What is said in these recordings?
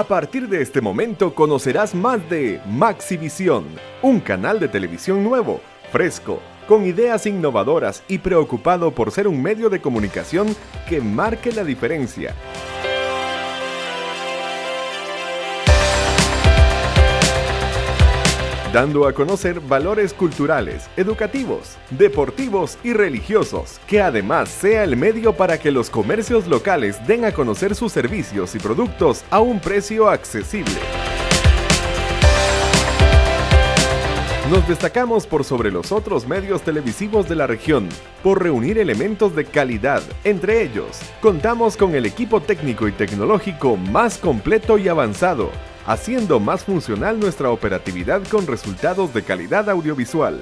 A partir de este momento conocerás más de Maxivisión, un canal de televisión nuevo, fresco, con ideas innovadoras y preocupado por ser un medio de comunicación que marque la diferencia. Dando a conocer valores culturales, educativos, deportivos y religiosos, que además sea el medio para que los comercios locales den a conocer sus servicios y productos a un precio accesible. Nos destacamos por sobre los otros medios televisivos de la región, por reunir elementos de calidad. Entre ellos, contamos con el equipo técnico y tecnológico más completo y avanzado, haciendo más funcional nuestra operatividad con resultados de calidad audiovisual.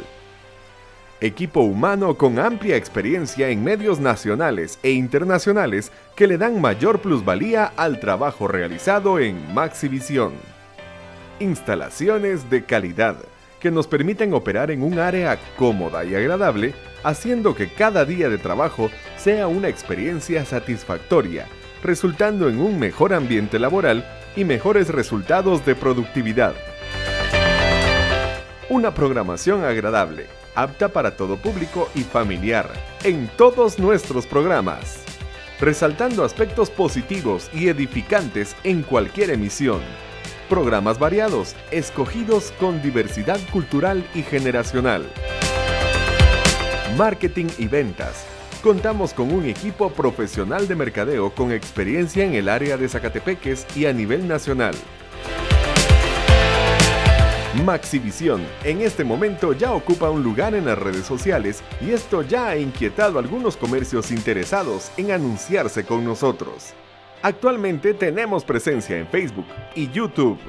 Equipo humano con amplia experiencia en medios nacionales e internacionales que le dan mayor plusvalía al trabajo realizado en Maxivisión. Instalaciones de calidad que nos permiten operar en un área cómoda y agradable, haciendo que cada día de trabajo sea una experiencia satisfactoria, resultando en un mejor ambiente laboral y mejores resultados de productividad. Una programación agradable, apta para todo público y familiar, en todos nuestros programas, resaltando aspectos positivos y edificantes en cualquier emisión Programas variados, escogidos con diversidad cultural y generacional. Marketing y ventas. Contamos con un equipo profesional de mercadeo con experiencia en el área de Zacatepeques y a nivel nacional. Maxivisión en este momento ya ocupa un lugar en las redes sociales y esto ya ha inquietado a algunos comercios interesados en anunciarse con nosotros. Actualmente tenemos presencia en Facebook y YouTube.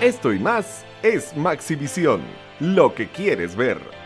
Esto y más es Maxivisión, lo que quieres ver.